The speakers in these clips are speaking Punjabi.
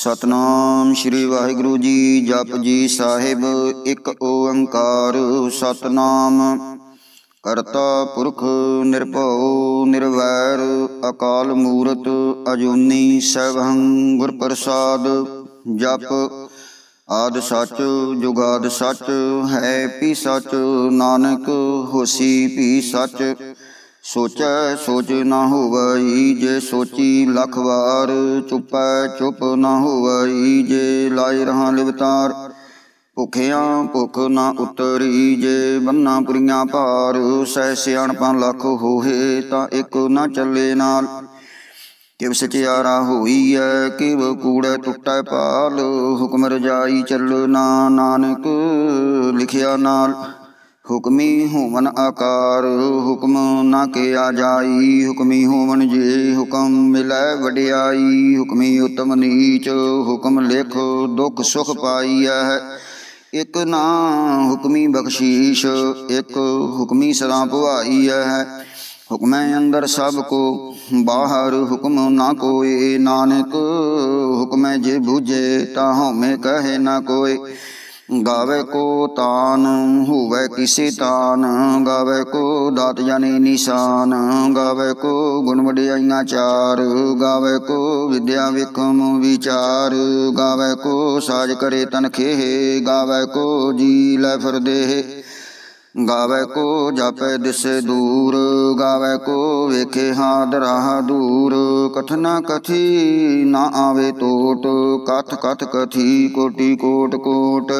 ਸਤਨਾਮ ਸ੍ਰੀ ਵਾਹਿਗੁਰੂ ਜੀ, ਜਪ ਜੀ ਸਾਹਿਬ, ਇੱਕ ਓੰਕਾਰ ਸਤਨਾਮ। ਕਰਤਾ ਪੁਰਖ ਨਿਰਭਉ ਨਿਰਵੈਰ, ਅਕਾਲ ਮੂਰਤ ਅਜੂਨੀ ਸੈਭੰ ਗੁਰ ਪ੍ਰਸਾਦ ਜਪ ਆਦ ਸੱਚ, ਜੁਗਾਦ ਸੱਚ, ਹੈ ਪੀ ਸੱਚ, ਨਾਨਕ ਹੋਸੀ ਪੀ ਸੱਚ। ਸੋਚੈ ਸੋਚ ਨਾ ਹੋਵਈ ਜੇ ਸੋਚੀ ਲੱਖ ਵਾਰ, ਚੁੱਪੈ ਚੁੱਪ ਨਾ ਹੋਵਈ ਜੇ ਲਾਇ ਰਹਾ ਲਿਵਤਾਰ। ਭੁਖਿਆਂ ਭੁਖ ਨਾ ਉਤਰੀ ਜੇ ਬੰਨਾ ਪੁਰੀਆਂ ਭਾਰ ਸਹਿ ਸਿਆਣਪਾਂ ਲੱਖ ਹੋਏ ਤਾਂ ਇੱਕ ਨਾ ਚੱਲੇ ਨਾਲ। ਕਿਵ ਸਚਿਆਰਾ ਹੋਈ ਐ ਕਿਵ ਕੂੜੈ ਟੁੱਟੈ ਪਾਲ ਹੁਕਮ ਰਜਾਈ ਚੱਲਣਾ ਨਾਨਕ ਲਿਖਿਆ ਨਾਲ। ਹੁਕਮੀ ਹੋਵਨ ਆਕਾਰ, ਹੁਕਮ ਨਾ ਕਿਆ ਜਾਈ, ਹੁਕਮੀ ਹੋਵਨ ਜੇ ਹੁਕਮ ਮਿਲੈ ਵਡਿਆਈ, ਹੁਕਮੀ ਉਤਮ ਨੀਚ, ਹੁਕਮ ਲਿਖ ਦੁਖ ਸੁਖ ਪਾਈਐ। ਇਕ ਨਾ ਹੁਕਮੀ ਬਖਸ਼ੀਸ਼, ਇਕ ਹੁਕਮੀ ਸਦਾ ਭਵਾਈਐ ਹੁਕਮੈ ਅੰਦਰ ਸਭ ਕੋ, ਬਾਹਰ ਹੁਕਮ ਨਾ ਕੋਏ। ਨਾਨਕ ਹੁਕਮੈ ਜੇ ਬੂਝੇ, ਤਾਂ ਹਉਮੈ ਕਹੇ ਨਾ ਕੋਏ। ਗਾਵੇ ਕੋ ਤਾਨ, ਹੋਵੇ ਕਿਸੇ ਤਾਨ, ਗਾਵੇ ਕੋ ਦਾਤ ਜਾਣੇ ਨਿਸ਼ਾਨ, ਗਾਵੇ ਕੋ ਗੁਣ ਵਡਿਆਈਆਂ ਚਾਰ, ਗਾਵੇ ਕੋ ਵਿਦਿਆ ਵਿਕਮ ਵਿਚਾਰ, ਗਾਵੇ ਕੋ ਸਾਜ ਕਰੇ ਤਨਖੇ ਗਾਵੇ ਕੋ ਜੀ ਲੈ ਫਿਰਦੇ ਗਾਵੇ ਕੋ ਜਾਪੈ ਦਿਸੇ ਦੂਰ, ਗਾਵੇ ਕੋ ਵੇਖੇ ਹਾਦ ਰਾਹ ਦੂਰ। ਕਥਨਾ ਕਥੀ ਨਾ ਆਵੇ ਟੋਟ, ਕਥ ਕਥ ਕਥੀ ਕੋਟੀ ਕੋਟ ਕੋਟ।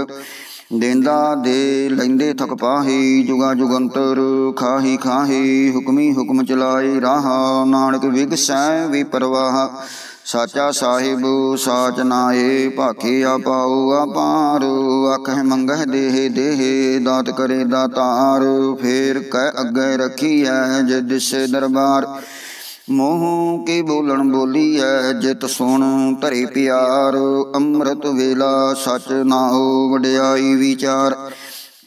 ਦੇਂਦਾ ਦੇ ਲੈਂਦੇ ਥਕ ਪਾਹੀ ਜੁਗਾ ਜੁਗੰਤਰ, ਖਾਹੀ ਖਾਹੀ ਹੁਕਮੀ ਹੁਕਮ ਚਲਾਈ ਰਾਹ। ਨਾਨਕ ਵਿਗਸੈ ਵੀ ਪਰਵਾਹ। ਸਾਚਾ ਸਾਹਿਬ, ਸਾਚ ਨਾਏ ਭਾਖੇ ਆਪਾਉ ਆਪਾਰ ਆਖੇ ਮੰਗਹਿ ਦੇਹ ਦੇਹ, ਦਾਤ ਕਰੇ ਦਾਤਾਰ। ਫੇਰ ਕਹਿ ਅੱਗੇ ਰੱਖੀ ਹੈ ਦਿਸੇ ਦਰਬਾਰ। ਮੋਹ ਕੀ ਬੋਲਣ ਬੋਲੀ ਬੋਲੀਐ, ਜਿਤ ਸੁਣ ਧਰੇ ਪਿਆਰ। ਅੰਮ੍ਰਿਤ ਵੇਲਾ ਸਚ ਨਾਉ ਵਡਿਆਈ ਵਿਚਾਰ।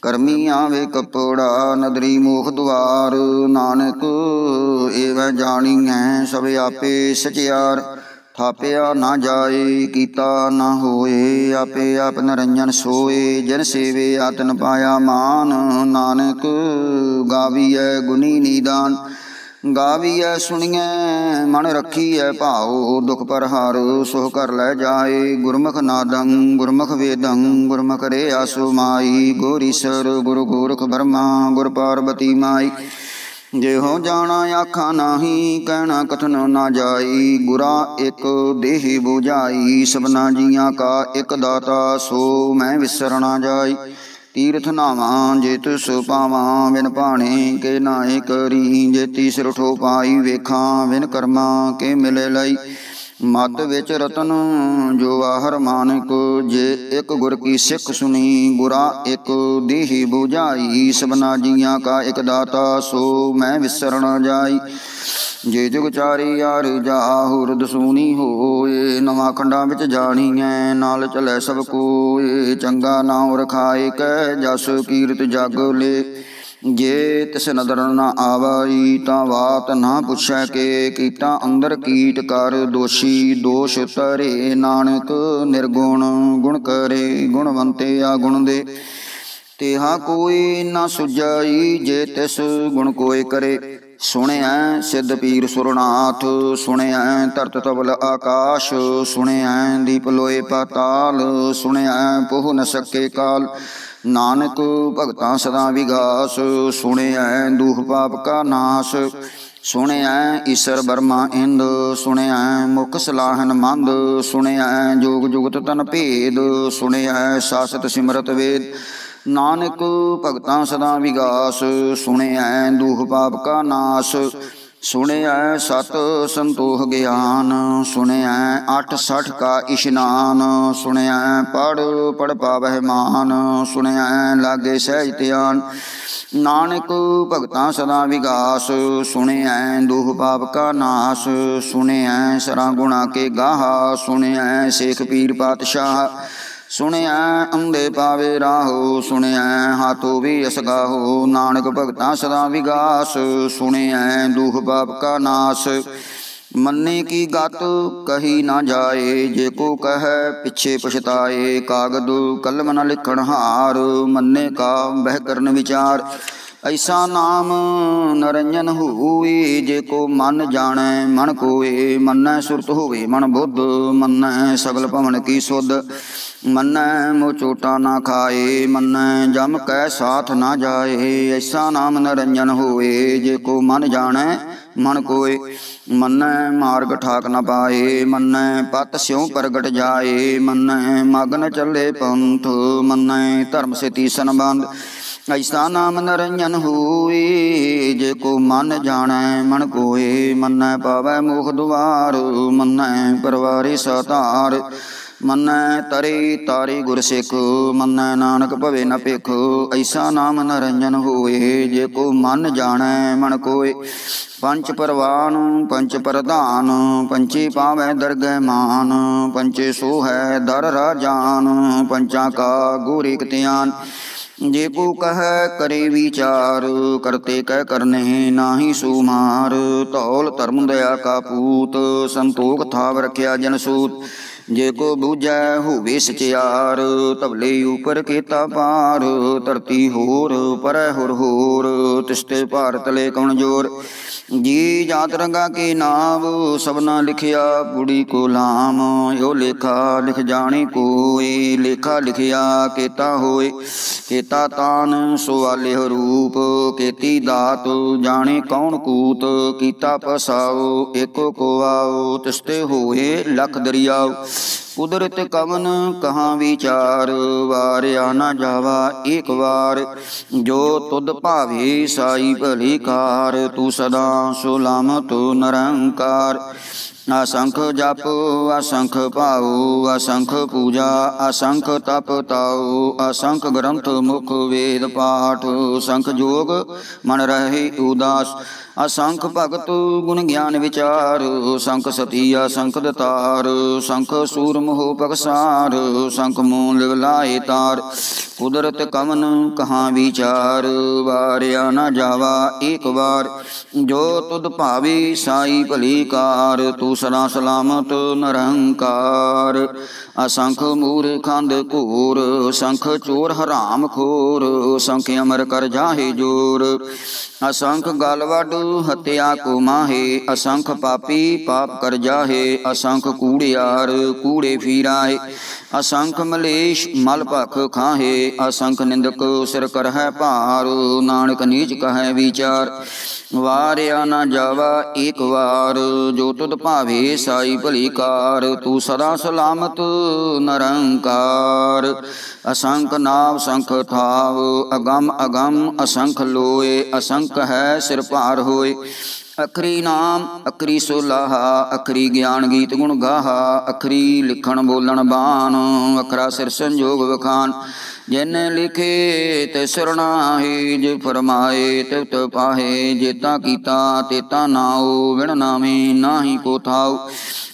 ਕਰਮੀ ਆਵੇ ਕਪੜਾ, ਨਦਰੀ ਮੋਖ ਦੁਆਰ। ਨਾਨਕ, ਏਵ ਜਾਣੀਐ ਸਭ ਆਪੇ ਸਚਿਆਰ। ਥਾਪਿਆ ਨਾ ਜਾਏ, ਕੀਤਾ ਨਾ ਹੋਏ, ਆਪੇ ਆਪ ਨਰੰਜਨ ਸੋਏ, ਜਨ ਸੇਵੇ ਆਤਨ ਪਾਇਆ ਮਾਨ, ਨਾਨਕ ਗਾਵੀਐ ਗੁਨੀ ਨੀਦਾਨ, ਗਾਵੀਐ ਸੁਣੀਐ, ਮਨ ਰੱਖੀਐ ਭਾਉ, ਦੁਖ ਪਰ ਹਾਰ ਸੋ ਕਰ ਲੈ ਜਾਏ, ਗੁਰਮੁਖ ਨਾਦੰ, ਗੁਰਮੁਖ ਵੇਦੰ, ਗੁਰਮੁਖ ਰੇ ਆਸੂ ਮਾਈ ਗੋਰੀਸਰ ਗੁਰੂ ਗੋਰਖ ਬਰਮਾ, ਗੁਰ ਪਾਰਬਤੀ ਮਾਈ। ਜੇ ਹੋ ਜਾਣਾ ਆਖਾਂ ਨਾਹੀ, ਕਹਿਣਾ ਕਥਨ ਨਾ ਜਾਈ। ਗੁਰਾ ਇੱਕ ਦੇਹੀ 부ਝਾਈ ਸਭਨਾ ਜੀਆਂ ਕਾ ਇੱਕ ਦਾਤਾ, ਸੋ ਮੈਂ ਵਿਸਰਣਾ ਜਾਈ। ਤੀਰਥ ਨਾਵਾਂ, ਜੇ ਤਿਸ ਪਾਵਾਂ, ਬਿਨ ਭਾਣੇ ਕੇ ਨਾਏ ਕਰੀ। ਜੇ ਤੀਸਰ ਠੋ ਪਾਈ, ਵੇਖਾਂ ਬਿਨ ਕਰਮਾ ਕੇ ਮਿਲੇ ਲਈ। ਮਤ ਵਿੱਚ ਰਤਨ ਜੋ ਆਹਰ ਮਾਨਕ, ਜੇ ਇੱਕ ਗੁਰ ਕੀ ਸਿੱਖ ਸੁਣੀ ਗੁਰਾ ਇੱਕ ਦੇਹੀ 부ਝਾਈ ਸਭਨਾ ਜੀਆਂ ਕਾ ਇੱਕ ਦਾਤਾ, ਸੋ ਮੈਂ ਵਿਸਰਣ ਜਾਈ। ਜੇ ਜੁਗ ਚਾਰੀ ਯਾਰ ਜਾਹੂ ਰਦ ਸੂਨੀ ਹੋਏ। ਨਵਾਂ ਖੰਡਾਂ ਵਿੱਚ ਜਾਣੀਐ, ਨਾਲ ਚਲੇ ਸਭ ਕੋਏ। ਚੰਗਾ ਨਾਮ ਰਖਾਏ ਕੈ ਜਸ ਕੀਰਤ ਜਗ ਲੇ। ਜੇ ਤਿਸ ਨਦਰ ਨਾ ਆਵਾਈ ਤਾਂ ਬਾਤ ਨਾ ਪੁੱਛੈ ਕੇ, ਕੀਤਾ ਅੰਦਰ ਕੀਟ ਕਰ ਦੋਸ਼ੀ, ਦੋਸ਼ ਤਰੇ ਨਾਨਕ, ਨਿਰਗੁਣ ਗੁਣ ਕਰੇ, ਗੁਣਵੰਤੇ ਆ ਗੁਣ ਦੇ। ਤੇਹਾ ਕੋਈ ਨਾ ਸੁਜਾਈ ਜੇ ਤਿਸ ਗੁਣ ਕੋਏ ਕਰੇ। ਸੁਣਿਆ ਸਿੱਧ ਪੀਰ ਸੁਰਨਾਥ ਸੁਣਿਆ ਧਰਤ ਤਵਲ ਆਕਾਸ਼ ਸੁਣਿਆ ਦੀਪ ਲੋਏ ਪਾਤਾਲ ਸੁਣਿਆ ਪੋਹ ਨ ਸਕੇ ਕਾਲ। ਨਾਨਕ ਭਗਤਾਂ ਸਦਾ ਵਿਗਾਸ ਸੁਣਿਆ ਦੁਖ ਪਾਪ ਕਾ ਨਾਸ ਸੁਣਿਆ ਈਸ਼ਰ ਬਰਮਾ ਇੰਦ ਸੁਣਿਆ ਮੁਖ ਸਲਾਹਨ ਮੰਦ ਸੁਣਿਆ ਜੋਗ ਜੁਗਤ ਤਨ ਭੇਦ ਸੁਣਿਆ ਸਾਸਤ ਸਿਮਰਤ ਵੇਦ। ਨਾਨਕ ਭਗਤਾਂ ਸਦਾ ਵਿਗਾਸ ਸੁਣਿਆ ਦੁਖ ਪਾਪ ਕਾ ਨਾਸ ਸੁਣਿਆ ਸਤ ਸੰਤੋਖ ਗਿਆਨ ਸੁਣਿਆ 860 ਕਾ ਇਸ਼ਨਾਨ ਸੁਣਿਆ ਪੜ ਪੜ ਪਾਵਹਿ ਮਾਨ ਸੁਣਿਆ ਲਾਗੇ ਸਹਿਜ ਧਿਆਨ। ਨਾਨਕ ਭਗਤਾਂ ਸਦਾ ਵਿਗਾਸ ਸੁਣਿਆ ਦੁਖ ਪਾਪ ਕਾ ਨਾਸ ਸੁਣਿਆ ਸਰਾ ਗੁਣਾ ਕੇ ਗਾਹਾ ਸੁਣਿਆ ਸੇਖ ਪੀਰ ਪਾਤਸ਼ਾਹ। ਸੁਣਿਆ ਅੰਦੇ ਪਾਵੇ ਰਾਹੋ, ਸੁਣਿਆ ਹਾਥੋ ਵੀ ਅਸਗਾਹੋ ਨਾਨਕ ਭਗਤਾਂ ਸਦਾ ਵਿਗਾਸ, ਸੁਣਿਆ ਦੁਖ ਪਾਪ ਕਾ ਨਾਸ। ਮੰਨੇ ਕੀ ਗਤ ਕਹੀ ਨਾ ਜਾਏ, ਜੇ ਕੋ ਕਹੈ ਪਿਛੇ ਪਛਤਾਏ। ਕਾਗਦ ਕਲਮ ਨ ਲਿਖਣ ਹਾਰ, ਮੰਨੇ ਕਾ ਬਹਿ ਕਰਨ ਵਿਚਾਰ। ਐਸਾ ਨਾਮ ਨਰੰਜਨ ਹੋਏ ਜੇ ਕੋ ਮਨ ਜਾਣੈ, ਮਨ ਕੋਏ ਮੰਨੈ ਸੁਰਤ ਹੋਵੇ, ਮਨ ਬੁੱਧ, ਮੰਨੈ ਸਗਲ ਭਵਨ ਕੀ ਸੁਧ, ਮੰਨੈ ਮੋ ਚੋਟਾ ਨਾ ਖਾਏ, ਮੰਨੈ ਜਮ ਕੈ ਸਾਥ ਨਾ ਜਾਏ। ਐਸਾ ਨਾਮ ਨਰੰਜਨ ਹੋਏ ਜੇ ਕੋ ਮਨ ਜਾਣੈ, ਮਨ ਕੋਏ ਮੰਨੈ ਮਾਰਗ ਠਾਕ ਨ ਪਾਏ, ਮੰਨੈ ਪਤ ਸਿਉ ਪ੍ਰਗਟ ਜਾਏ, ਮੰਨੈ ਮਗਨ ਚੱਲੇ ਪੰਥ, ਮੰਨੈ ਧਰਮ ਸੇ ਸੰਬੰਧ ਐਸਾ ਨਾਮ ਨਰੰਜਨ ਹੋਏ ਜੇ ਕੋ ਮਨ ਜਾਣੈ, ਮਨ ਕੋਏ, ਮੰਨੈ ਪਾਵੈ ਮੁਖ ਦੁਆਰ, ਮੰਨੈ ਪਰਵਾਰੇ ਸਤਾਰ, ਮੰਨੈ ਤਰੇ ਤਾਰੇ ਗੁਰ ਸਿੱਖ, ਮੰਨੈ ਨਾਨਕ ਭਵੇ ਨ ਭਿਖ, ਐਸਾ ਨਾਮ ਨਰੰਜਨ ਹੋਏ ਜੇ ਕੋ ਮਨ ਜਾਣੈ, ਮਨ ਕੋਏ ਪੰਚ ਪਰਵਾਨ ਪੰਚ ਪ੍ਰਧਾਨ ਪੰਚੇ ਪਾਵੈ ਦਰਗਹਿ ਮਾਨ ਪੰਚੇ ਸੋਹੈ ਦਰ ਰਾਜਾਨ ਪੰਚਾ ਕਾ ਗੋਰੇ ਧਿਆਨ ਜੇ ਕੋ ਕਹੈ ਕਰੇ ਵਿਚਾਰ, ਕਰਤੇ ਕਹਿ ਕਰਨੇ ਨਾਹੀ ਸੁਮਾਰ। ਧੌਲ ਧਰਮ ਦਇਆ ਕਾ ਪੂਤ, ਸੰਤੋਖ ਥਾਵ ਰਖਿਆ ਜਨ ਸੂਤ। ਜੇ ਕੋ ਬੂਝੈ ਹੋਵੇ ਸਚਿਆਰ ਤਬਲੇ ਉਪਰ ਕੀਤਾ ਪਾਰ ਧਰਤੀ ਹੋਰ, ਪਰੈ ਹੋਰ ਹੋਰ, ਤਿਸਤੇ ਭਾਰਤ ਲੈ ਕਉਣ ਜੋਰ। ਜੀ ਜਾਤ ਰੰਗਾ ਕੇ ਨਾਮ, ਸਭਨਾ ਲਿਖਿਆ ਬੁੜੀ ਕੋ ਲਾਮ, ਇਹੋ ਲੇਖਾ ਲਿਖ ਜਾਣੇ ਕੋਈ, ਲੇਖਾ ਲਿਖਿਆ ਕੇਤਾ ਹੋਏ, ਕੇਤਾ ਤਾਨ ਸੁਵਾਲੇ ਰੂਪ, ਕੇਤੀ ਦਾਤ ਜਾਣੇ ਕੌਣ ਕੂਤ, ਕੀਤਾ ਪਸਾਓ, ਏਕੋ ਕੋ ਆਓ, ਤਿਸਤੇ ਹੋਏ ਲਖ ਦਰਿਆਓ। ਕੁਦਰਤ ਕਵਨ ਕਹਾ ਵਿਚਾਰ, ਵਾਰਿਆ ਨਾ ਜਾਵਾ ਇੱਕ ਵਾਰ। ਜੋ ਤੁਧ ਭਾਵੇ ਸਾਈ ਭਲੀ ਕਾਰ, ਤੂੰ ਸਦਾ ਸੁਲਾਮਤ ਨਿਰੰਕਾਰ। ਅਸੰਖ ਜਪ, ਅਸੰਖ ਭਾਉ, ਅਸੰਖ ਪੂਜਾ, ਅਸੰਖ ਤਪ ਤਾਉ, ਅਸੰਖ ਗ੍ਰੰਥ ਮੁਖ ਵੇਦ ਪਾਠ। ਸੰਖ ਜੋਗ ਮਨ ਰਹੇ ਉਦਾਸ ਅਸੰਖ ਭਗਤ ਗੁਣ ਗਿਆਨ ਵਿਚਾਰ, ਸੰਖ ਸਤੀ ਅਸੰਖ ਦਤਾਰ, ਸੰਖ ਸੂਰ ਮੋਹ ਪਕਸਾਰ ਸੰਖ ਮੂਲ ਲਾਏ ਤਾਰ। ਕੁਦਰਤ ਕਮਨ ਕਹਾ ਵਿਚਾਰ, ਵਾਰਿਆ ਨਾ ਜਾਵਾ ਏਕ ਵਾਰ। ਜੋ ਤੁਧ ਭਾਵੇ ਸਾਈ ਭਲੀ ਕਾਰ, ਤੂੰ ਸਦਾ ਸਲਾਮਤ ਨਿਰੰਕਾਰ। ਅਸੰਖ ਮੂਰ ਖੰਦ ਘੂਰ, ਸੰਖ ਚੋਰ ਹਰਾਮ ਖੋਰ, ਸੰਖ ਅਮਰ ਕਰ ਜਾਹੇ ਜੋਰ। ਅਸੰਖ ਗਲ ਵੱਡ ਹਤਿਆ ਕੋ ਮਾਹੇ ਅਸੰਖ ਪਾਪੀ ਪਾਪ ਕਰ ਜਾਹੇ ਅਸੰਖ ਕੂੜਿਆਰ ਕੂੜੇ ਫੀਰਾਏ। ਅਸੰਖ ਮਲੇਸ਼ ਮਲ ਭਖ ਖਾਹੇ, ਅਸੰਖ ਨਿੰਦਕ ਸਿਰ ਕਰਹਿ ਭਾਰ, ਨਾਨਕ ਨੀਚ ਕਹੈ ਵਿਚਾਰ। ਵਾਰਿਆ ਨਾ ਜਾਵਾ ਏਕ ਵਾਰ, ਜੋ ਤੁਧ ਭਾਵੇ ਸਾਈ ਭਲੀ ਕਾਰ, ਤੂੰ ਸਦਾ ਸਲਾਮਤ ਨਰੰਕਾਰ। ਅਸੰਖ ਨਾਮ ਸੰਖ ਥਾਵ, ਅਗੰਮ ਅਗੰਮ ਅਸੰਖ ਲੋਏ, ਅਸੰਖ ਹੈ ਸਿਰ ਭਾਰ ਹੋਏ। ਅਖਰੀ ਨਾਮ, ਅਖਰੀ ਸੋਲਾਹਾ, ਅਖਰੀ ਗਿਆਨ ਗੀਤ ਗੁਣ ਗਾਹਾ, ਅਖਰੀ ਲਿਖਣ ਬੋਲਣ ਬਾਣ, ਅਖਰਾ ਸਿਰ ਸੰਜੋਗ ਵਖਾਨ ਜਿਨ ਲਿਖੇ ਤੇ ਸਰਣਾਹੀ, ਜੇ ਫਰਮਾਏ ਤਿਤ ਪਾਹੇ ਜੇਤਾ ਕੀਤਾ ਤੇਤਾ ਨਾਉ ਵਿਣ ਨਾਵੇਂ ਨਾਹੀ ਕੋ ਥਾਉ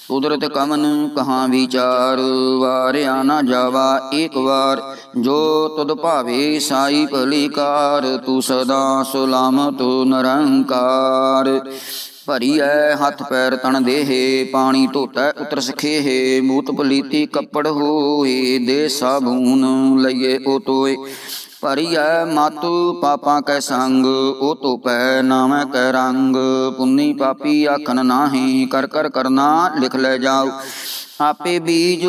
ਕੁਦਰਤ ਕਮਨ ਕਹਾਂ ਵਿਚਾਰ, ਵਾਰਿਆ ਨਾ ਜਾਵਾ ਏਕ ਵਾਰ। ਜੋ ਤੁਧ ਭਾਵੇ ਸਾਈ ਭਲੀ ਕਾਰ ਤੂੰ ਸਦਾ ਸੁਲਾਮਤ ਨਿਰੰਕਾਰ। ਭਰੀ ਭਰੀਐ ਹੱਥ ਪੈਰ ਤਨ ਦੇਹੇ ਪਾਣੀ ਧੋਤੈ ਉਤਰ ਸਖੇਹੇ ਮੂਤ ਪਲੀਤੀ ਕੱਪੜ ਹੋਏ, ਦੇ ਸਾਬੂਨ ਲਈਏ ਉਹ ਤੋਏ। ਭਰੀਐ ਮਾਤੂ ਪਾਪਾਂ ਕੈ ਸੰਗ, ਉਹ ਧੋ ਪੈ ਨਾਮੈ ਕੈ ਰੰਗ। ਪੁੰਨੀ ਪਾਪੀ ਆਖਣ ਨਾਹੀ, ਕਰ ਕਰ ਕਰਨਾ ਲਿਖ ਲੈ ਜਾਓ ਆਪੇ ਬੀਜ,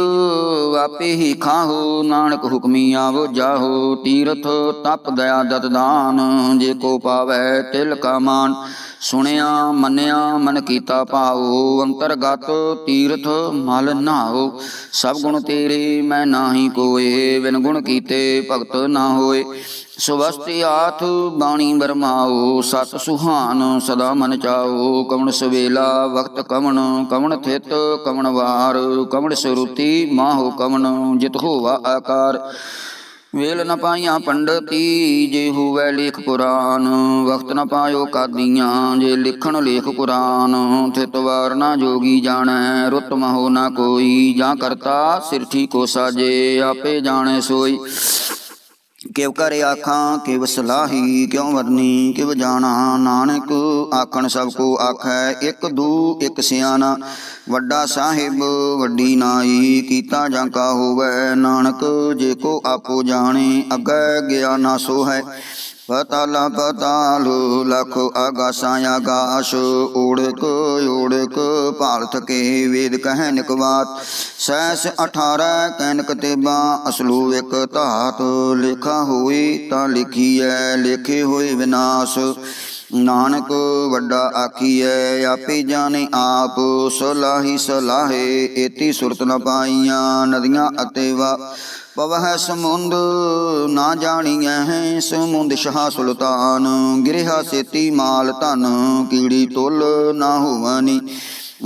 ਆਪੇ ਹੀ ਖਾਹੋ, ਨਾਨਕ ਹੁਕਮੀ ਆਵੋ ਜਾਹੋ। ਤੀਰਥ ਤਪ ਦਇਆ ਦਤ ਦਾਨ, ਜੇ ਕੋ ਪਾਵੈ ਤਿਲ ਕਾ ਮਾਨ। ਸੁਣਿਆ, ਮੰਨਿਆ, ਮਨ ਕੀਤਾ ਭਾਉ, ਅੰਤਰਗਤ ਤੀਰਥ ਮਲ ਨਾਉ। ਸਭ ਗੁਣ ਤੇਰੇ, ਮੈਂ ਨਾਹੀ ਕੋਏ, ਬਿਨ ਗੁਣ ਕੀਤੇ ਭਗਤ ਨਾ ਹੋਏ। ਸੁਵਸਤਿ ਆਥ ਬਾਣੀ ਬਰਮਾਓ ਸਤ ਸੁਹਾਨ ਸਦਾ ਮਨ ਚਾਓ ਕਵਣ ਸਵੇਲਾ ਵਕਤ ਕਵਣ ਕਵਣ ਥਿਤ ਕਵਣ ਵਾਰ। ਕਵਣ ਸਰੂਤੀ ਮਾਹੋ ਕਵਣ, ਜਿਤ ਹੋਵਾ ਆਕਾਰ। ਵੇਲ ਨ ਪਾਈਆਂ ਪੰਡਤੀ ਜੇ ਹੋਵੇ ਲੇਖ ਕੁਰਾਨ ਵਕਤ ਨ ਪਾਇਓ ਕਾਦੀਆਂ। ਜੇ ਲਿਖਣ ਲੇਖ ਕੁਰਾਨ, ਥਿਤ ਵਾਰ ਨਾ ਜੋਗੀ ਜਾਣੈ। ਰੁੱਤ ਮਹੋ ਨਾ ਕੋਈ, ਜਾਂ ਕਰਤਾ ਸਿਰਠੀ ਕੋ ਸਾਜੇ। ਆਪੇ ਜਾਣੈ ਸੋਈ। ਕਿਵ ਕਰ ਆਖਾਂ, ਕਿਵ ਸਲਾਹੀ, ਕਿਉ ਵਰਨੀ, ਕਿਵ ਜਾਣਾ। ਨਾਨਕ ਆਖਣ ਸਭ ਕੋ ਆਖੈ, ਇੱਕ ਦੂ, ਇੱਕ ਸਿਆਣਾ। ਵੱਡਾ ਸਾਹਿਬ, ਵੱਡੀ ਨਾਈ, ਕੀਤਾ ਜਾਂ ਕਾ ਹੋਵੇ, ਨਾਨਕ ਜੇ ਕੋ ਆਪੋ ਜਾਣੇ, ਅਗੈ ਗਿਆ ਨਾ ਸੋ ਹੈ ਪਤਾਲਾ, ਪਤਾਲ, ਲਖ ਆਗਾਸਾਂ ਆਗਾਸ, ਓੜਕ ਓੜਕ ਭਾਲਤ ਕੇ ਵੇਦ ਕਹਿ ਨਿਕਵਾਤ। ਸੈਸ 18 ਕੈਨਕ ਤੇਬਾ, ਅਸਲੂ ਇੱਕ ਧਾਤ, ਲਿਖਾ ਹੋਈ ਤਾਂ ਲਿਖੀ ਲਿਖੀਐ, ਲਿਖੇ ਹੋਏ ਵਿਨਾਸ਼। ਨਾਨਕ ਵੱਡਾ ਆਖੀਐ, ਆਪੇ ਜਾਣੇ ਆਪ, ਸਲਾਹੀ ਸਲਾਹੇ, ਏਤੀ ਸੁਰਤ ਨ ਪਾਈਆਂ ਨਦੀਆਂ ਅਤੇ ਵਾ। ਪਵਹ ਸਮੁੰਦ ਨਾ ਜਾਣੀਐ ਹੈ ਸਮੁੰਦ ਸ਼ਾਹ ਸੁਲਤਾਨ, ਗਿਰਹਾ ਸੇਤੀ ਮਾਲ ਧਨ, ਕੀੜੀ ਤੁਲ ਨਾ ਹੋਵਨੀ।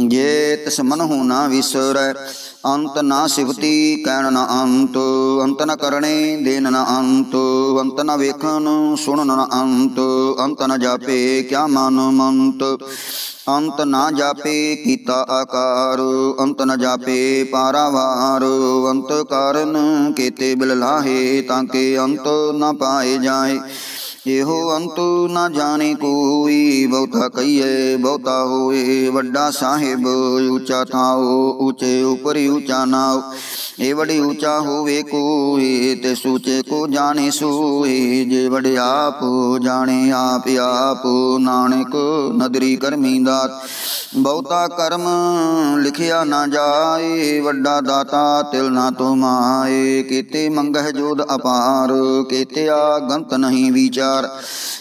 ਜੇ ਤਸਮਨ ਹੋ ਨਾ ਵਿਸਰੈ ਅੰਤ ਨਾ ਸਿਵਤੀ ਕਹਿਣ ਨਾ ਅੰਤ ਅੰਤ ਨਾ ਕਰਣੇ ਦੇਨ ਨਾ ਅੰਤ ਅੰਤ ਨਾ ਵੇਖਣ ਸੁਣਨ ਨਾ ਅੰਤ ਅੰਤ ਨਾ ਜਾਪੇ ਕਿਆ ਮਨ ਮੰਤ। ਅੰਤ ਨਾ ਜਾਪੇ ਕੀਤਾ ਆਕਾਰ, ਅੰਤ ਨਾ ਜਾਪੇ ਪਾਰਾਵਾਰ, ਅੰਤ ਕਾਰਨ ਕੀਤੇ ਬਿਲ ਲਾਹੇ ਤਾਂ ਕਿ ਅੰਤ ਨਾ ਪਾਏ ਜਾਏ। ਇਹੋ ਅੰਤ ਨਾ ਜਾਣੇ ਕੋਈ, ਬਹੁਤਾ ਕਹੀਏ, ਬਹੁਤਾ ਹੋਏ। ਵੱਡਾ ਸਾਹਿਬ ਉੱਚਾ ਥਾਓ ਉੱਚੇ ਉਪਰ ਉੱਚਾ ਨਾਉ। ਇਹ ਵੜੀ ਉੱਚਾ ਹੋਵੇ ਕੋਈ, ਤੇ ਸੂਚੇ ਕੋ ਜਾਣੇ ਸੋਏ। ਜੇ ਵੜ ਆਪ ਜਾਣੇ, ਆਪ ਆਪ ਨਾਨਕ ਨਦਰੀ ਕਰਮੀ ਦਾਤ। ਬਹੁਤਾ ਕਰਮ ਲਿਖਿਆ ਨਾ ਜਾਏ, ਵੱਡਾ ਦਾਤਾ ਤਿਲ ਨਾ ਤੁਮਾਏ। ਕੀਤੇ ਮੰਗਹਿ ਜੋਦ ਅਪਾਰ ਕੀਤੇ ਆ ਗੰਤ ਨਹੀਂ ਵਿਚਾਰ।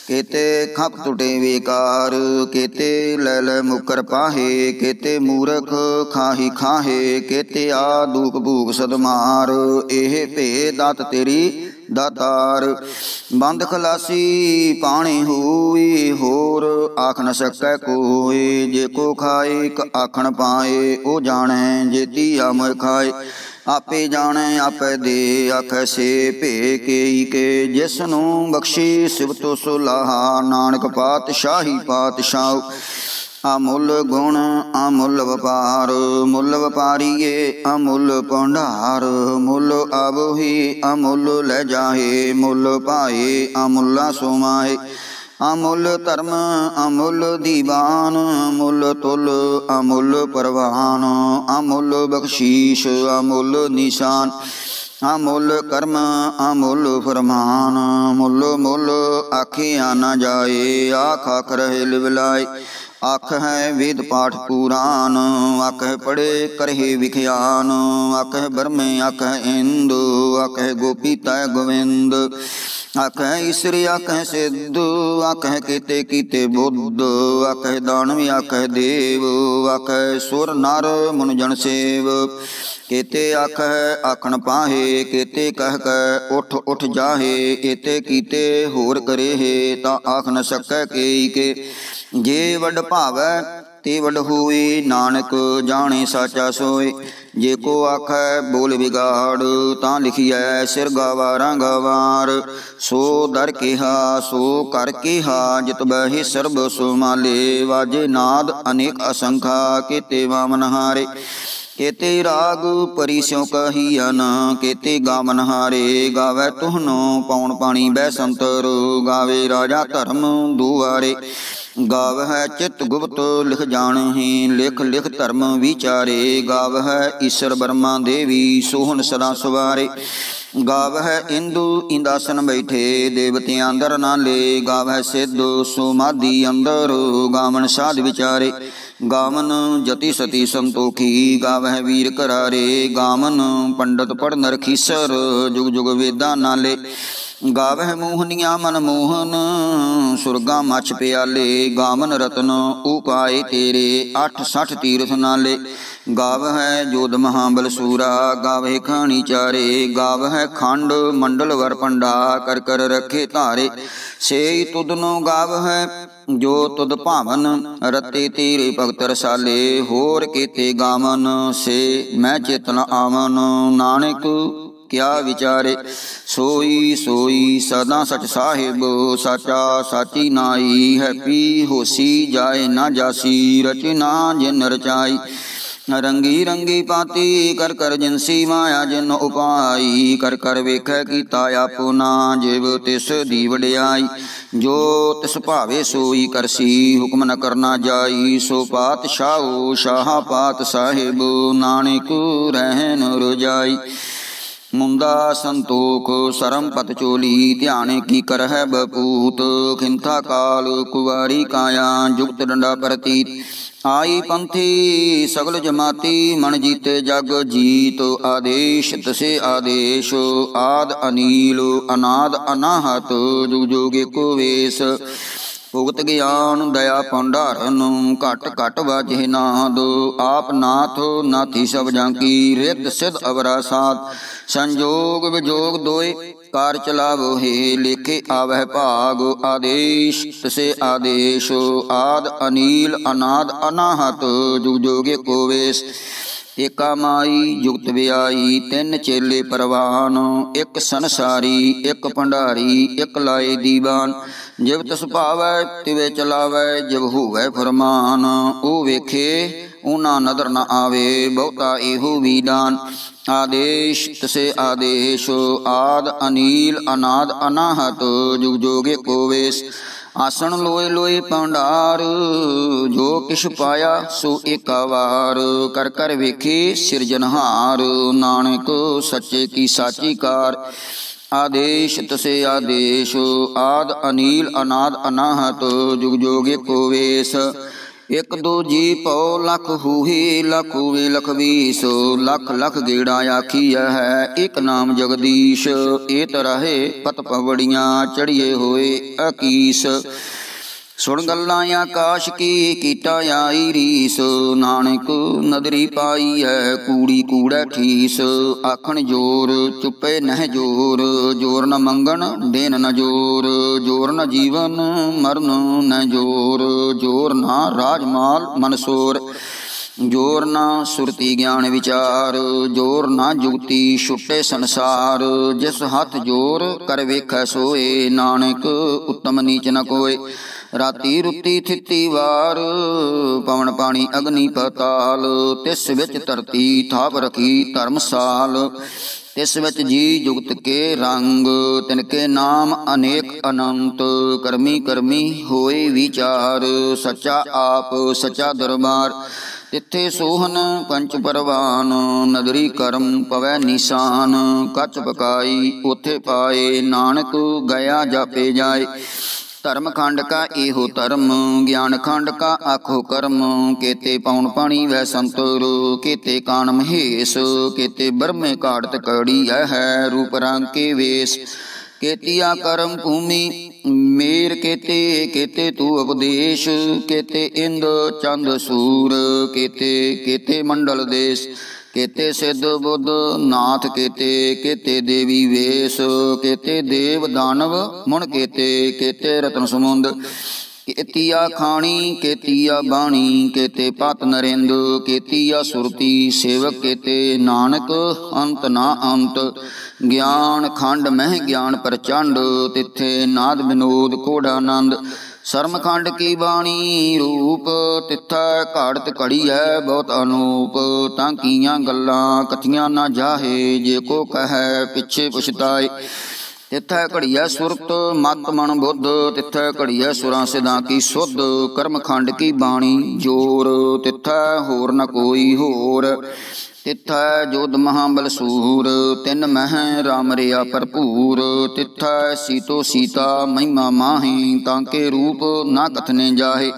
ਕੀਤੇ ਖਪ ਟੁਟੇ ਵਿਕਾਰ, ਕੀਤੇ ਲੈ ਲੈ ਮੁਕਰ ਪਾਹੇ, ਕੀਤੇ ਮੂਰਖ ਖਾਹੀ ਖਾਹੇ, ਕੀਤੇ ਆ ਦੂਖ ਭੂਖ ਸਦਮਾਰ, ਇਹ ਭੇ ਦਾਤ ਤੇਰੀ ਦਾਤਾਰ। ਬੰਦ ਖਲਾਸੀ ਪਾਣੀ ਹੋਈ, ਹੋਰ ਆਖ ਨ ਸਕੈ ਕੋਈ। ਜੇ ਕੋ ਖਾਏ ਕ ਆਖਣ ਪਾਏ, ਉਹ ਜਾਣੈ, ਜੇਤੀ ਆਮ ਖਾਏ। ਆਪੇ ਜਾਣੈ, ਆਪੇ ਦੇ ਆਖੈ, ਸੇ ਭੇ ਕੇਈ ਕੇ। ਜਿਸ ਨੂੰ ਬਖਸ਼ੀ ਸਿਵਤੁ ਸੁਲਾਹਾ ਨਾਨਕ ਪਾਤਸ਼ਾਹੀ ਪਾਤਸ਼ਾਹ। ਅਮੁੱਲ ਗੁਣ, ਅਮੁੱਲ ਵਪਾਰ, ਮੁੱਲ ਵਪਾਰੀਏ, ਅਮੁੱਲ ਭੰਡਾਰ। ਮੁੱਲ ਆਵਹੀ ਅਮੁੱਲ ਲੈ ਜਾਹੇ, ਮੁੱਲ ਪਾਏ ਅਮੁੱਲਾ ਸੁਮਾਏ ਅਮੁੱਲ ਧਰਮ, ਅਮੁੱਲ ਦੀਵਾਨ ਮੁੱਲ ਤੁਲ, ਅਮੁੱਲ ਪਰਵਾਨ, ਅਮੁੱਲ ਬਖਸ਼ੀਸ਼, ਅਮੁੱਲ ਨਿਸ਼ਾਨ, ਅਮੁੱਲ ਕਰਮ, ਅਮੁੱਲ ਫਰਮਾਨ ਮੁੱਲ ਮੁੱਲ ਆਖਿਆ ਨਾ ਜਾਏ, ਆਖ ਆਖ ਰਹੇ ਲਿਵਲਾਏ ਆਖ ਹੈ ਵੇਦ ਪਾਠ ਪੁਰਾਨ, ਆਖ ਹੈ ਪੜੇ ਕਰਹੇ ਵਿਖਿਆਨ, ਆਖ ਹੈ ਬਰਮੇ ਆਖ ਹੈ ਇੰਦੂ, ਆਖ ਹੈ ਗੋਪੀ ਤੈ ਗੋਵਿੰਦ। ਆਖੈ ਈਸਰੀ, ਆਖੈ ਸਿੱਧੂ, ਆਖੈ ਸਿੱਧ ਕੀਤੇ ਕੀਤੇ ਬੁੱਧ, ਆਖੈ ਦਾਨਵੀ, ਆਖੈ ਦੇਵ, ਆਖ ਸੁਰ ਨਰ ਮਨ ਜਨ ਸੇਵ। ਕੀਤੇ ਆਖ ਆਖਣ ਪਾਹੇ, ਕੀਤੇ ਕਹਿ ਕੈ ਉਠ ਉਠ ਜਾਹੇ, ਕੀਤੇ ਕੀਤੇ ਹੋਰ ਕਰੇ ਤਾਂ ਆਖ ਨ ਸਕੈ ਕੇਈ ਕੇ। ਜੇ ਵੱਡ ਭਾਵੈ ਤੇ ਵੱਡ ਹੋਏ ਨਾਨਕ ਜਾਣੇ ਸਾਚਾ ਸੋਏ। ਜੇ ਕੋ ਆਖੈ ਬੋਲ ਵਿਗਾੜ, ਤਾਂ ਲਿਖਿਐ ਸਿਰ ਗਾਵਾਰਾਂ ਗਵਾਰ ਸੋ ਦਰ ਕਿਹਾ, ਸੋ ਕਰ ਕਿਹਾ, ਜਿਤ ਬਹਿ ਸਰਬ ਸੁਮਾਲੇ। ਵਾਜੇ ਨਾਦ ਅਨੇਕ ਅਸੰਖਾ ਕੀਤੇ ਵਾਮਨ ਕੇਤੇ ਰਾਗ ਪਰੀ ਸਿਉ ਕਹੀਨ ਕੇਤੇ ਗਾਵਨ ਹਾਰੇ ਗਾਵੇ ਤੁਹਨੋ ਪੌਣ ਪਾਣੀ ਬੈ ਸੰਤਰ ਗਾਵੇ ਰਾਜਾ ਧਰਮ ਦੁਆਰੇ। ਗਾਵ ਹੈ ਚਿਤ ਗੁਪਤ ਲਿਖ ਜਾਣਹੀ, ਲਿਖ ਲਿਖ ਧਰਮ ਵਿਚਾਰੇ। ਗਾਵ ਹੈ ਈਸ਼ਰ ਬਰਮਾ ਦੇਵੀ ਸੋਹਣ ਸਦਾ ਸਵਾਰੇ। ਗਾਵਹਿ ਇੰਦੂ ਇੰਦਾਸਨ ਬੈਠੇ, ਦੇਵਤਿਆਂ ਅੰਦਰ ਨਾ ਲੇ ਗਾਵਹਿ ਸਿੱਧ ਸੁਮਾਦੀ ਅੰਦਰ ਗਾਵਨ ਸਾਧ ਵਿਚਾਰੇ। ਗਾਵਨ ਜਤੀ ਸਤੀ ਸੰਤੋਖੀ, ਗਾਵਹਿ ਵੀਰ ਕਰਾਰੇ। ਗਾਵਨ ਪੰਡਤ ਪੜਨ ਨਰਖੀਸਰ ਜੁਗ ਜੁਗ ਵੇਦਾਂ ਨਾਲੇ। ਗਾਵਹਿ ਮੋਹਨੀਆਂ ਮਨ ਮੋਹਨ, ਸੁਰਗਾ ਮਛ ਪਿਆਲੇ, ਗਾਵਨ ਰਤਨ ਉਪਾਏ ਤੇਰੇ 860 ਤੀਰਥ ਨਾਲੇ। ਗਾਵਹਿ ਜੋਦ ਮਹਾਬਲ ਸੂਰਾ, ਗਾਵਹਿ ਖਾਣੀ ਚਾਰੇ, ਗਾਵਹਿ ਖੰਡ ਮੰਡਲ ਵਰ ਪੰਡਾ, ਕਰ ਕਰ ਰਖੇ ਧਾਰੇ। ਸੇਈ ਤੁਧਨੋ ਗਾਵਹਿ, ਜੋ ਤੁਦ ਭਾਵਨ, ਰਤੇ ਤੇਰੇ ਭਗਤ ਰਸਾਲੇ, ਹੋਰ ਕੀਤੇ ਗਾਵਨ, ਸੇ ਮੈਂ ਚੇਤਨ ਆਵਨ। ਨਾਨਕ ਕਿਆ ਵਿਚਾਰੇ? ਸੋਈ ਸੋਈ ਸਦਾ ਸਚ ਸਾਹਿਬ, ਸਾਚਾ ਸਾਚੀ ਨਾਈ, ਹੈਪੀ ਹੋਸੀ ਜਾਏ ਨਾ ਜਾਸੀ, ਰਚਨਾ ਜਿਨ ਰਚਾਈ। ਰੰਗੀ ਰੰਗੀ ਪਾਤੀ, ਕਰ ਕਰ ਜਿਨਸੀ ਮਾਇਆ ਜਿਨ ਉਪਾਈ। ਕਰ ਕਰ ਵੇਖੈ ਕੀਤਾ ਆਪੁਨਾ ਜਿਵ ਤਿਸ ਦੀ ਵਡਿਆਈ। ਜੋ ਤਿਸ ਭਾਵੇ ਸੋਈ ਕਰਸੀ ਹੁਕਮ ਨ ਕਰਨਾ ਜਾਈ। ਸੋ ਪਾਤਸ਼ਾਹੋ, ਸ਼ਾਹ ਪਾਤ ਸਾਹਿਬ, ਨਾਨਕ ਰਹਿਨ ਰਜਾਈ। ਮੁੰਦਾ ਸੰਤੋਖ, ਸਰਮ ਪਤ ਚੋਲੀ ਧਿਆਨੇ ਕੀ ਕਰਹਿ ਬਪੂਤ, ਖਿੰਥਾ ਕਾਲ ਕੁਵਾਰੀ ਕਾਇਆ, ਜੁਗਤ ਡੰਡਾ ਪ੍ਰਤੀਤ। ਆਈ ਪੰਥੀ, ਸਗਲ ਜਮਾਤੀ, ਮਨ ਜੀਤੇ ਜਗ ਜੀਤ, ਆਦੇਸ਼ ਤਸੇ ਆਦੇਸ਼, ਆਦ ਅਨੀਲ, ਅਨਾਦ ਅਨਾਹਤ, ਜੁਗ ਜੋਗੇ ਕੋ ਵੇਸ। ਭੁਗਤ ਗਿਆਨ ਦਇਆ ਭੰਡਾਰਨ, ਘਟ ਘਟ ਵਾਜੇ ਨਾਦ। ਆਪ ਨਾਥ, ਨਾਥੀ ਸਭ ਜਾਂ ਕੀ, ਰਿੱਧ ਸਿਧ ਅਵਰਾ ਸਾਥ ਸੰਜੋਗ ਵਿਜੋਗ ਦੋਏ ਕਾਰ ਚਲਾਵੋ ਹੈ ਲੇਖੇ ਆਵਹਿ ਭਾਗ। ਆਦੇਸ਼, ਤਸੇ ਆਦੇਸ਼। ਆਦ ਅਨੀਲ, ਅਨਾਦ ਅਨਾਹਤ, ਜੁਗ ਜੋਗੇ ਕੋ ਏਕਾ ਮਾਈ, ਜੁਗਤ ਵਿਆਈ, ਤਿੰਨ ਚੇਲੇ ਪਰਵਾਨ। ਇੱਕ ਸੰਸਾਰੀ, ਇੱਕ ਭੰਡਾਰੀ, ਇੱਕ ਲਾਏ ਦੀਵਾਨ। ਜਿਵ ਤਸ ਭਾਵੈ ਤਿਵੇ ਚਲਾਵੈ, ਜਿਵ ਹੋਵੈ ਫਰਮਾਨ। ਉਹ ਵੇਖੇ, ਉਹਨਾਂ ਨਦਰ ਨਾ ਆਵੇ, ਬਹੁਤਾ ਇਹੋ ਵੀਦਾਨ ਆਦੇਸ਼, ਤਸੇ ਆਦੇਸ਼, ਆਦ ਅਨੀਲ, ਅਨਾਦ ਅਨਾਹਤ, ਜੁਗ ਜੋਗੇ ਕੋਵੇਸ਼। ਆਸਣ ਲੋਏ ਲੋਏ ਪੰਡਾਰ ਜੋ ਕਿਛ ਪਾਇਆ ਸੋ ਏਕਾ ਕਰ ਕਰ ਵੇਖੇ ਸਿਰਜਨਹਾਰ ਨਾਨਕ ਸੱਚੇ ਕੀ ਸਾਚੀ ਕਾਰ ਆਦੇਸ਼ ਤਸੇ ਆਦੇਸ਼, ਆਦ ਅਨੀਲ ਅਨਾਦ ਅਨਾਹਤ, ਜੁਗ ਜੋਗੇ ਕੋ ਵੇਸ। ਇਕ ਦੋ ਜੀ ਪਉ ਲਖ ਹੂਹੀ, ਲਖ ਵੇ ਲਖ ਵੀਸ ਲਖ ਲਖ ਗੇੜਾ ਆਖੀਐ ਹੈ। ਇਕ ਨਾਮ ਜਗਦੀਸ਼ ਏ ਤਰਹਿ ਪਤ ਪਵੜੀਆਂ ਚੜੀਏ ਹੋਏ ਅਕੀਸ। ਸੁਣ ਗੱਲਾਂ ਆਕਾਸ਼ ਕੀ ਕੀਟਾ ਆਈ ਰੀਸ, ਨਾਨਕ ਨਦਰੀ ਪਾਈ ਹੈ ਕੂੜੀ ਕੂੜਾ ਠੀਸ। ਆਖਣ ਜੋਰ, ਚੁੱਪੇ ਨਹਿ ਜੋਰ ਜੋਰ ਨ ਮੰਗਣ ਦੇਨ ਨ ਜੋਰ ਜੋਰ ਨ ਜੀਵਨ, ਮਰਨ ਨ ਜੋਰ ਜੋਰ ਨ ਰਾਜਮਾਲ, ਮਨਸੂਰ। ਜੋਰ ਨਾ ਸੁਰਤੀ ਗਿਆਨ ਵਿਚਾਰ, ਜੋਰ ਨਾ ਜੁਗਤੀ ਛੁੱਟੇ ਸੰਸਾਰ। ਜਿਸ ਹੱਥ ਜੋਰ, ਕਰ ਵੇਖੈ ਸੋਏ, ਨਾਨਕ ਉਤਮ ਨੀਚ ਨ ਕੋਏ। ਰਾਤੀ ਰੁੱਤੀ ਥਿੱਤੀ ਵਾਰ, ਪਵਨ ਪਾਣੀ ਅਗਨੀ ਪਤਾਲ, ਤਿਸ ਵਿੱਚ ਧਰਤੀ ਥਾਪ ਰਖੀ ਧਰਮਸਾਲ। ਤਿਸ ਵਿੱਚ ਜੀ ਜੁਗਤ ਕੇ ਰੰਗ, ਤਿਨ ਕੇ ਨਾਮ ਅਨੇਕ ਅਨੰਤ। ਕਰਮੀ ਕਰਮੀ ਹੋਏ ਵਿਚਾਰ, ਸੱਚਾ ਆਪ, ਸੱਚਾ ਦਰਬਾਰ। ਤਿੱਥੇ ਸੋਹਨ ਪੰਚ ਪਰਵਾਨ ਨਦਰੀ ਕਰਮ ਪਵੈ ਨਿਸ਼ਾਨ। ਕੱਚ ਪਕਾਈ, ਉਥੇ ਪਾਏ, ਨਾਨਕ ਗਿਆ ਜਾਪੇ ਜਾਏ। ਧਰਮ ਖੰਡ ਕਾ ਇਹੋ ਧਰਮ, ਗਿਆਨ ਖੰਡ ਕਾ ਆਖੋ ਕਰਮ। ਕੇਤੇ ਪੌਣ ਪਾਣੀ ਵੈ ਸੰਤਰ, ਕੇਤੇ ਕਾਣ ਮਹੇਸ਼, ਕੇਤੇ ਬਰਮੇ ਕਾੜਤ ਕੜੀ ਹੈ ਰੂਪ ਰੰਗ ਕੇ ਵੇਸ। ਕੇਤੀਆ ਕਰਮ ਭੂਮੀ, ਮੇਰ ਕੇਤੇ ਕੇਤੇ ਤੂ ਉਪਦੇਸ਼। ਕੇਤੇ ਇੰਦ ਚੰਦ ਸੂਰ, ਕੇਤੇ ਕੇਤੇ ਮੰਡਲ ਦੇਸ਼। ਕੇਤੇ ਸਿੱਧ ਬੁੱਧ, ਨਾਥ ਕੇਤੇ ਕੇਤੇ ਦੇਵੀ ਵੇਸ, ਕੇਤੇ ਦੇਵ ਦਾਨਵ, ਮੁਣ ਕੇਤੇ ਕੇਤੇ ਰਤਨ ਸਮੁੰਦ। ਕੇਤੀਆ ਖਾਣੀ, ਕੇਤੀਆ ਬਾਣੀ, ਕੇਤੇ ਪਤ ਨਰਿੰਦ, ਕੇਤੀਆ ਸੁਰਤੀ ਸੇਵਕ, ਕੇਤੇ ਨਾਨਕ, ਅੰਤ ਨਾ ਅੰਤ। ਗਿਆਨ ਖੰਡ ਮਹਿ ਗਿਆਨ ਪ੍ਰਚੰਡ, ਤਿੱਥੇ ਨਾਦ ਵਿਨੋਦ ਕੋੜਾ ਆਨੰਦ। ਸਰਮਖੰਡ ਕੀ ਬਾਣੀ ਰੂਪ, ਤਿੱਥਾ ਘਾੜਤ ਘੜੀ ਹੈ ਬਹੁਤ ਅਨੂਪ। ਤਾਂ ਕੀਆਂ ਗੱਲਾਂ ਕਥੀਆਂ ਨਾ ਜਾਹੇ, ਜੇ ਕੋ ਕਹੈ ਪਿੱਛੇ ਪੁਛਤਾਏ। ਤਿੱਥੈ ਘੜੀਐ ਸੁਰਤ, ਮਤ ਮਨ ਬੁੱਧ, ਤਿੱਥੈ ਘੜੀਐ ਸੁਰਾਂ ਸਿਧਾਂ ਕੀ ਸੁਧ, ਕਰਮਖੰਡ ਕੀ ਬਾਣੀ ਜੋਰ, ਤਿੱਥੈ ਹੋਰ ਨ ਕੋਈ ਹੋਰ। ਤਿੱਥੈ ਜੋਦ ਮਹਾਬਲ ਸੂਰ ਤਿੰਨ ਮਹਿ ਰਾਮ ਰਿਆ ਭਰਪੂਰ। ਤਿੱਥੈ ਸੀਤੋ ਸੀਤਾ, ਮਹਿਮਾ ਮਾਹੀ, ਤਾਂ ਕੇ ਰੂਪ ਨਾ ਕਥਨੇ ਜਾਹੇ।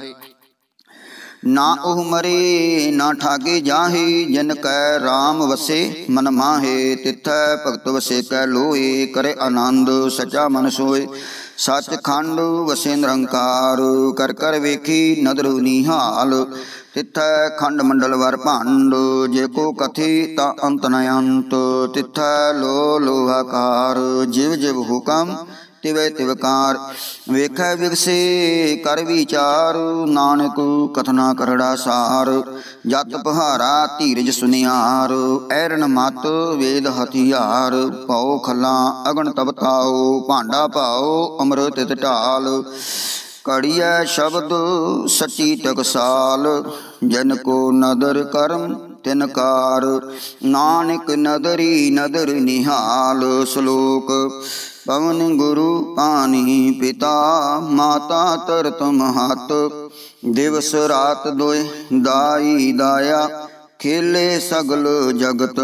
ਨਾ ਉਹ ਮਰੇ, ਨਾ ਠਾਗੇ ਜਾਹੇ, ਜਿਨ ਕੈ RAM ਵਸੇ, ਮਨ ਮਾਹੇ, ਤਿੱਥੈ ਭਗਤ ਵਸੇ ਕੈ ਲੋਏ ਕਰੇ ਆਨੰਦ, ਸਚਾ ਮਨ ਸੋਏ। ਸੱਚ ਖੰਡ ਵਸੇ ਨਿਰੰਕਾਰ, ਕਰ ਕਰ ਵੇਖੀ ਨਦਰ ਨਿਹਾਲ ਤਿੱਥੈ ਖੰਡ ਮੰਡਲ ਵਰ ਭੰਡ, ਜੇ ਕੋ ਕਥੀ ਤਾ ਅੰਤ ਨ ਅੰਤ। ਤਿੱਥੈ ਲੋ ਲੋਹਾਕਾਰ, ਜਿਵ ਜਿਵ ਹੁਕਮ ਤਿਵੈ ਤਿਵਕਾਰ ਵੇਖੈ ਵਿਗਸੇ, ਕਰ ਵਿਚਾਰ, ਨਾਨਕ ਕਥਨਾ ਕਰੜਾ ਸਾਰ। ਜਤ ਪਹਾਰਾ ਧੀਰਜ ਸੁਨਿਆਰ ਐਰਨ ਮਤ ਵੇਦ ਹਥਿਆਰ। ਪਉ ਖਲਾ ਅਗਣ ਤਬਤਾਓ ਭਾਂਡਾ ਪਾਓ ਅੰਮ੍ਰਿਤ ਢਾਲ। ਕੜੀਐ ਸ਼ਬਦ ਸਚੀ ਟਕਸਾਲ, ਜਨ ਕੋ ਨਦਰ ਕਰਮ ਤਿਨਕਾਰ ਨਾਨਕ ਨਦਰੀ ਨਦਰ ਨਿਹਾਲ, ਸ਼ਲੋਕ ਪਵਨ ਗੁਰੂ ਪਾਣੀ ਪਿਤਾ, ਮਾਤਾ ਤਰਤ ਮਹਤ। ਦਿਵਸ ਰਾਤ ਦੋਇ ਦਾਈ ਦਾਇਆ, ਖੇਲੇ ਸਗਲ ਜਗਤ।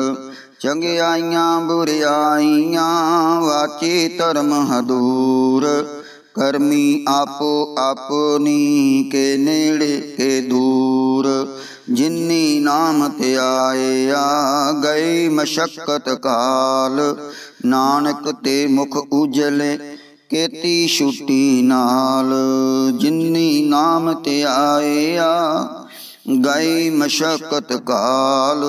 ਚੰਗਿਆਈਆਂ, ਬੁਰਿਆਈਆਂ, ਵਾਚੇ ਧਰਮ ਹਦੂਰ। ਕਰਮੀ ਆਪੋ ਆਪਨੀ ਕੇ ਨੇੜੇ ਕੇ ਦੂਰ। ਜਿਨੀ ਨਾਮ ਤੇ ਆਇਆ ਗਈ ਮਸ਼ਕਤ ਕਾਲ। ਨਾਨਕ ਤੇ ਮੁਖ ਉਜਲੇ, ਕੇਤੀ ਛੁੱਟੀ ਨਾਲ। ਜਿਨੀ ਨਾਮ ਤੇ ਆਇਆ ਗਏ ਮਸ਼ਕਤ ਕਾਲ।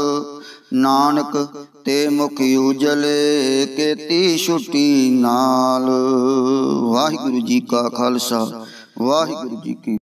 ਨਾਨਕ ਤੇ ਮੁਖ ਉਜਲੇ, ਕੇਤੀ ਛੁੱਟੀ ਨਾਲ। ਵਾਹਿਗੁਰੂ ਜੀ ਕਾ ਖਾਲਸਾ, ਵਾਹਿਗੁਰੂ ਜੀ ਕੀ